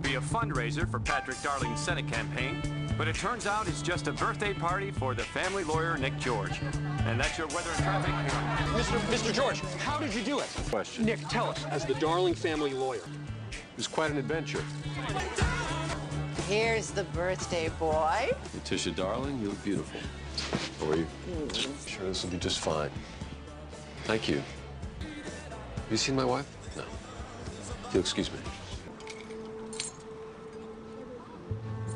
be a fundraiser for Patrick Darling's Senate campaign, but it turns out it's just a birthday party for the family lawyer, Nick George. And that's your weather and traffic. Mr. Mr. George, how did you do it? Question. Nick, tell us, as the Darling family lawyer. It was quite an adventure. Here's the birthday boy. Letitia, darling, you look beautiful. How are you? Hmm. Sure, this will be just fine. Thank you. Have you seen my wife? No. You'll excuse me.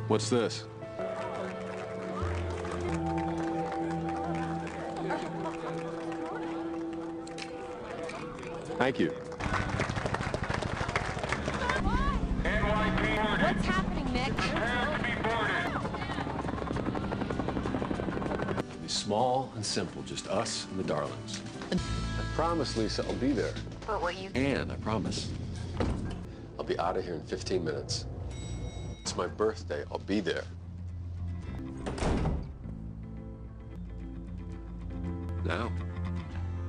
What's this? Thank you. What's happening, Nick? It'll be small and simple, just us and the darlings. I promise, Lisa, I'll be there. But what you And I promise, I'll be out of here in 15 minutes. It's my birthday. I'll be there. Now?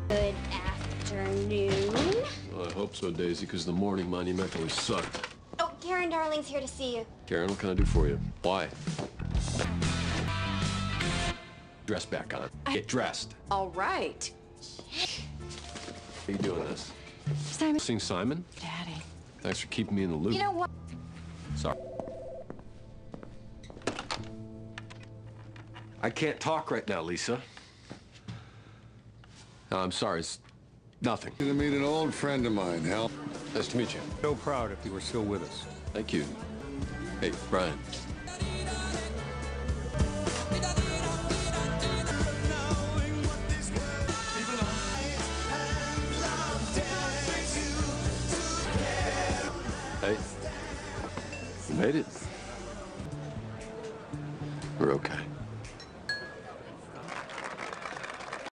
good afternoon. Well, I hope so, Daisy, because the morning monumentally sucked. Oh, Karen Darling's here to see you. Karen, what can I do for you? Why? Dress back on. I... Get dressed. All right. How you doing this? Simon. Sing Simon? Daddy. Thanks for keeping me in the loop. You know what? Sorry. I can't talk right now, Lisa. No, I'm sorry. It's nothing. To meet an old friend of mine, Hal. Nice to meet you. So proud if you were still with us. Thank you. Hey, Brian. Hey, you made it. We're okay.